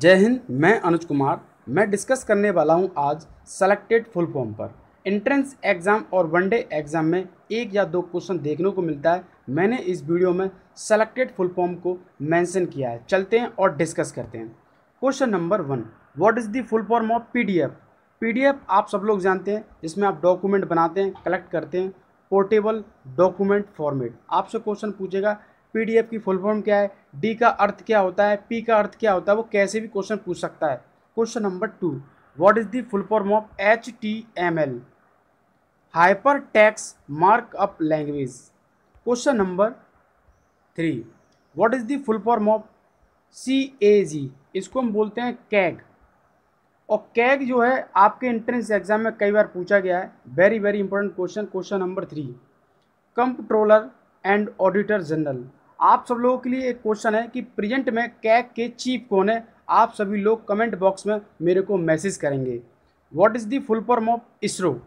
जय हिंद, मैं अनुज कुमार। मैं डिस्कस करने वाला हूँ आज सेलेक्टेड फुल फॉर्म पर। एंट्रेंस एग्ज़ाम और वनडे एग्ज़ाम में एक या दो क्वेश्चन देखने को मिलता है। मैंने इस वीडियो में सेलेक्टेड फुल फॉर्म को मेंशन किया है। चलते हैं और डिस्कस करते हैं। Question number one what is the full form of PDF PDF आप सब लोग जानते हैं, जिसमें आप डॉक्यूमेंट बनाते हैं कलेक्ट करते हैं पोर्टेबल डॉक्यूमेंट फॉर्मेट आपसे क्वेश्चन पूछेगा पीडीएफ की फुल फॉर्म क्या है? डी का अर्थ क्या होता है? पी का अर्थ क्या होता है? वो कैसे भी क्वेश्चन पूछ सकता है। Question number two what is the full form of H T M L hyper text markup language question number three what is the full form of C A G इसको हम बोलते हैं कैग और CAG जो है, आपके entrance exam में कई बार पूछा गया है। Very very important question question number three comptroller and auditor general आप सब लोगों के लिए एक क्वेश्चन है कि प्रेजेंट में कैक के चीफ कौन है? आप सभी लोग कमेंट बॉक्स में मेरे को मैसेज करेंगे। What is the full form of ISRO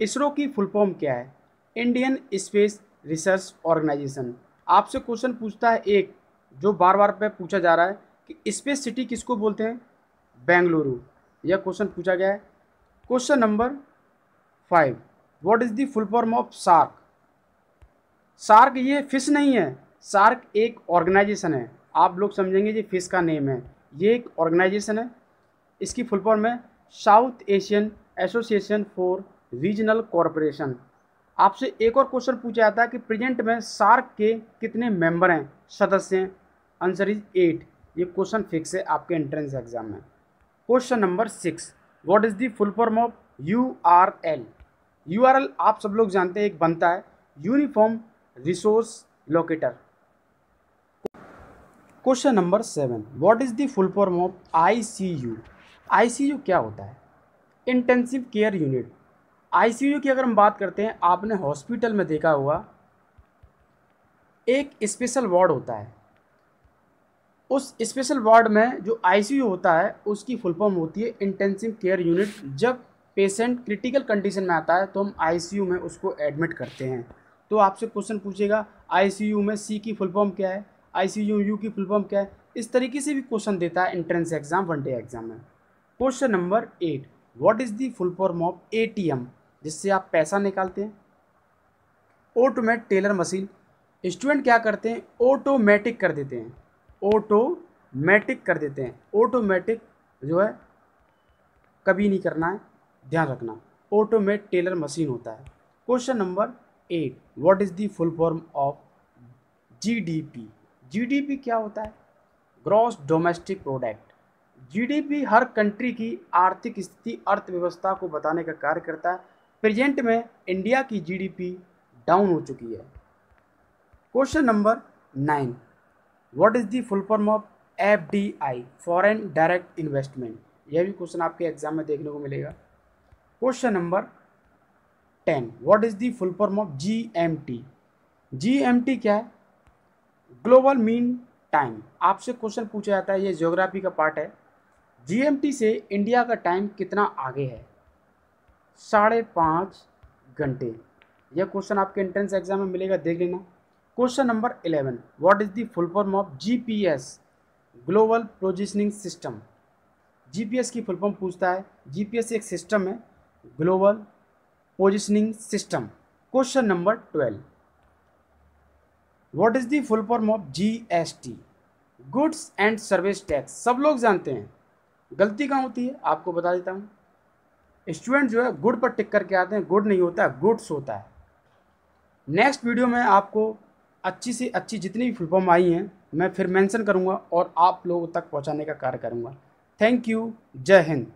ISRO की फुल फॉर्म क्या है? इंडियन स्पेस रिसर्च ऑर्गेनाइजेशन आपसे क्वेश्चन पूछता है एक, जो बार बार पे पूछा जा रहा है कि स्पेस सिटी किसको बोलते हैं? बेंगलुरु। यह क्वेश्चन पूछा गया है। Question number five what is the full form of SAARC SAARC ये फ़िश नहीं है। सार्क एक ऑर्गेनाइजेशन है। आप लोग समझेंगे ये फ़िश का नेम है। ये एक ऑर्गेनाइजेशन है। इसकी फुल फॉर्म है South Asian Association for Regional Corporation. आपसे एक और क्वेश्चन पूछा जाता है कि प्रेजेंट में सार्क के कितने मेंबर हैं? सदस्य हैं? Answer is eight. ये क्वेश्चन फिक्स है, आपके एंट्रेंस एग्ज़ाम में। Question number six. What is the full form of U R L U R L आप सब लोग जानते हैं, एक बनता है। Uniform resource locator question number seven what is the full form of I C U I C U क्या होता है? Intensive care unit I C U की अगर हम बात करते हैं, आपने हॉस्पिटल में देखा होगा, एक स्पेशल वार्ड होता है। उस स्पेशल वार्ड में जो आईसीयू होता है, उसकी फुल फॉर्म होती है इंटेंसिव केयर यूनिट जब पेशेंट क्रिटिकल कंडीशन में आता है तो हम आईसीयू में उसको एडमिट करते हैं। तो आपसे क्वेश्चन पूछेगा आईसीयू में सी की फुल फॉर्म क्या है? यू की फुल फॉर्म क्या है? इस तरीके से भी क्वेश्चन देता है entrance exam one day exam में। Question number eight what is the full form of ATM जिससे आप पैसा निकालते हैं। ऑटोमेट टेलर मशीन स्टूडेंट क्या करते हैं? ऑटोमेटिक कर देते हैं। ऑटोमेटिक कर देते हैं। ऑटोमेटिक जो है, कभी नहीं करना है। ध्यान रखना। ऑटोमेट टेलर मशीन होता है। Question number eight what is the full form of GDP GDP क्या होता है? ग्रॉस डोमेस्टिक प्रोडक्ट जीडीपी हर कंट्री की आर्थिक स्थिति, अर्थव्यवस्था को बताने का कार्य करता है। प्रेजेंट में इंडिया की जीडीपी डाउन हो चुकी है। Question number nine what is the full form of F D I foreign direct investment यह भी क्वेश्चन आपके एग्ज़ाम में देखने को मिलेगा। Question number ten what is the full form of G M T G M T क्या है? Global mean time. आपसे क्वेश्चन पूछा जाता है, ये ज्योग्राफी का पार्ट है। जी एम टी से इंडिया का टाइम कितना आगे है? साढ़े पाँच घंटे। यह क्वेश्चन आपके एंट्रेंस एग्ज़ाम में मिलेगा, देख लेना। Question number eleven. What is the full form of G P S global positioning system G P S की फुल फॉर्म पूछता है। जी पी एस एक सिस्टम है। Global positioning system question number twelve what is the full form of G S T goods and service tax सब लोग जानते हैं। गलती कहाँ होती है? आपको बता देता हूँ। स्टूडेंट जो है गुड पर टिक करके आते हैं। गुड नहीं होता है गुड्स होता है। नेक्स्ट वीडियो में आपको अच्छी से अच्छी जितनी भी फुल फॉर्म आई हैं, मैं फिर मेंशन करूँगा और आप लोगों तक पहुँचाने का कार्य करूँगा। थैंक यू जय हिंद।